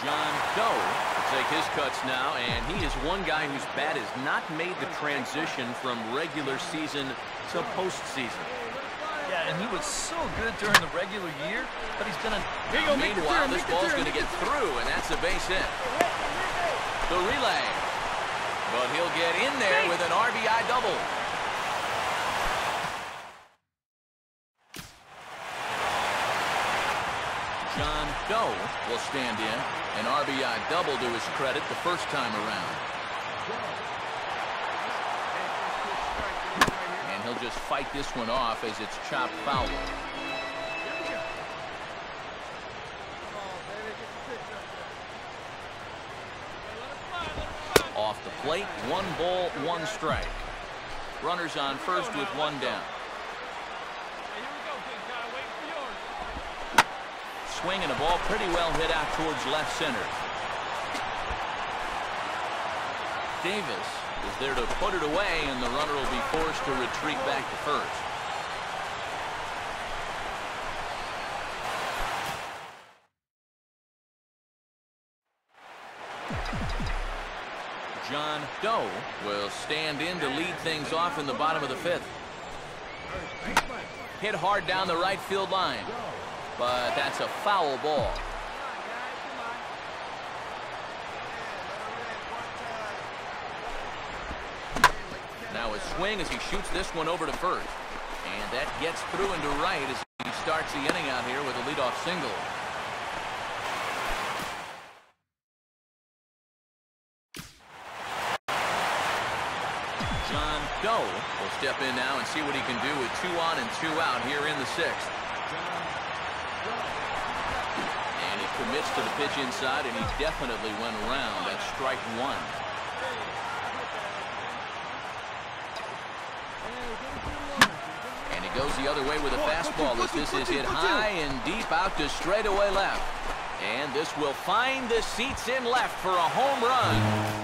John Doe will take his cuts now, and he is one guy whose bat has not made the transition from regular season to postseason. Yeah, and he was so good during the regular year, but he's been a... Now, meanwhile, this ball's going to get through, and that's a base hit. The relay. But he'll get in there with an RBI double. John Doe will stand in. An RBI double to his credit the first time around. And he'll just fight this one off as it's chopped foul. Off the plate, one ball, one strike. Runners on first with one down. Swing and a ball pretty well hit out towards left center. Davis is there to put it away, and the runner will be forced to retreat back to first. John Doe will stand in to lead things off in the bottom of the fifth. Hit hard down the right field line, but that's a foul ball. Now a swing as he shoots this one over to first. And that gets through into right as he starts the inning out here with a leadoff single. John Doe will step in now and see what he can do with two on and two out here in the sixth. And he commits to the pitch inside, and he definitely went around at strike one. And he goes the other way with a fastball as this is hit high and deep out to straightaway left. And this will find the seats in left for a home run.